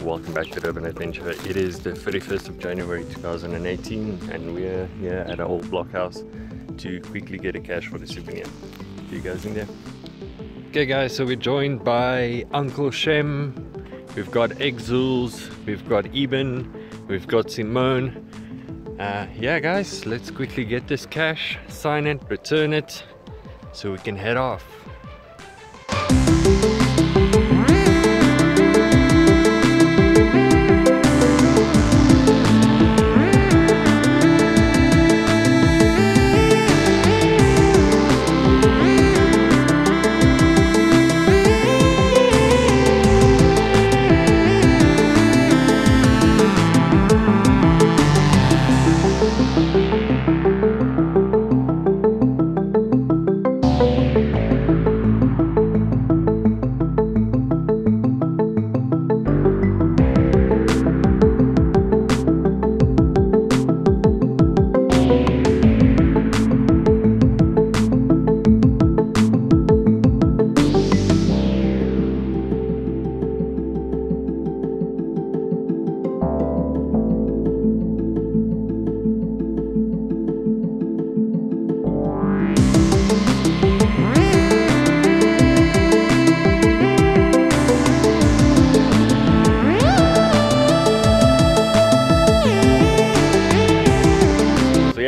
welcome back to Urban Adventure. It is the 31st of January 2018 and we're here at our old blockhouse to quickly get a cache for the souvenir. See you guys in there. Okay guys, so we're joined by Uncle Shem, we've got Exules, we've got Eben, we've got Simone. Uh, yeah guys, let's quickly get this cache, sign it, return it, so we can head off.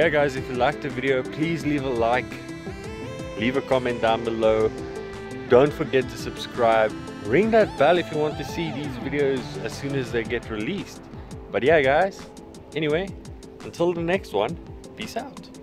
Yeah guys if you liked the video please leave a like leave a comment down below. Don't forget to subscribe. Ring that bell if you want to see these videos as soon as they get released. But yeah guys anyway until the next one peace out